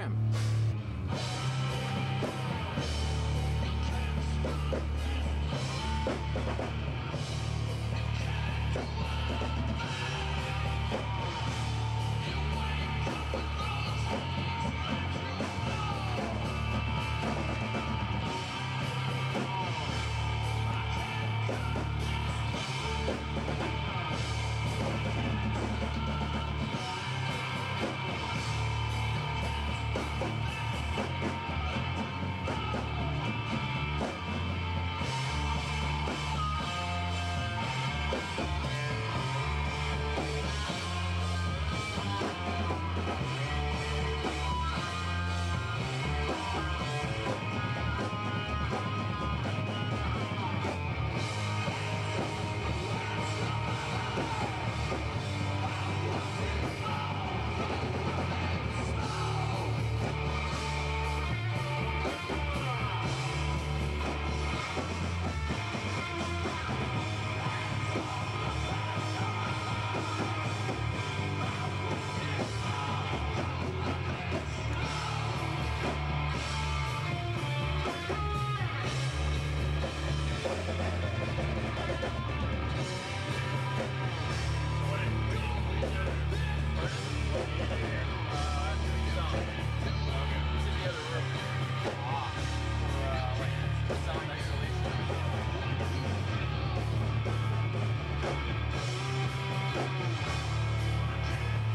swim.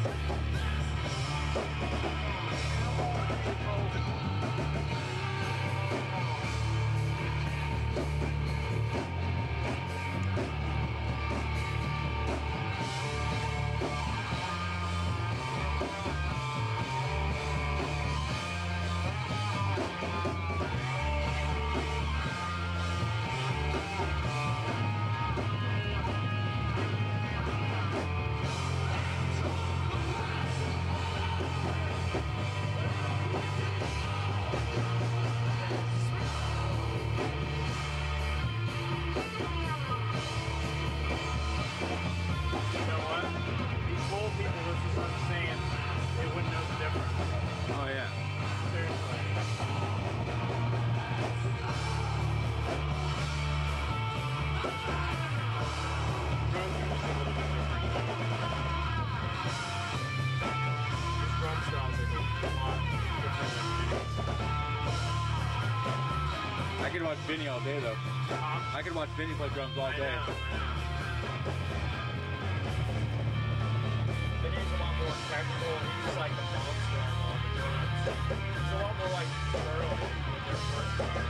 You I could watch Vinny all day though. I could watch Vinny play drums all day. Vinny's a lot more technical. He's like monster on all the drums. He's a lot more like thorough with their first time.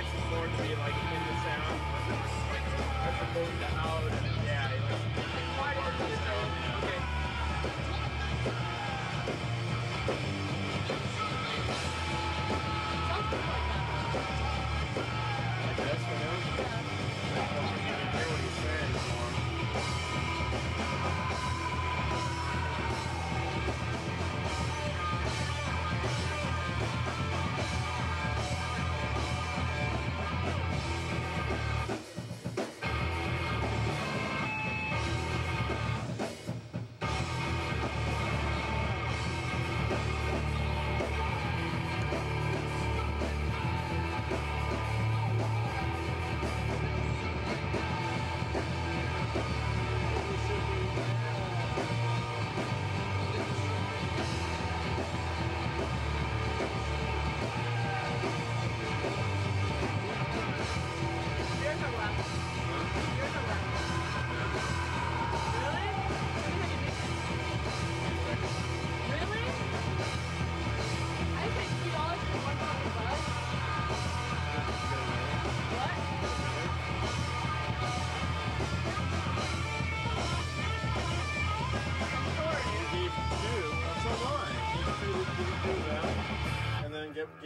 likes it more to be like in the sound as opposed to out. Yeah, he likes to.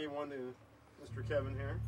One to Mr. Kevin here.